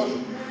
lógico.